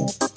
you.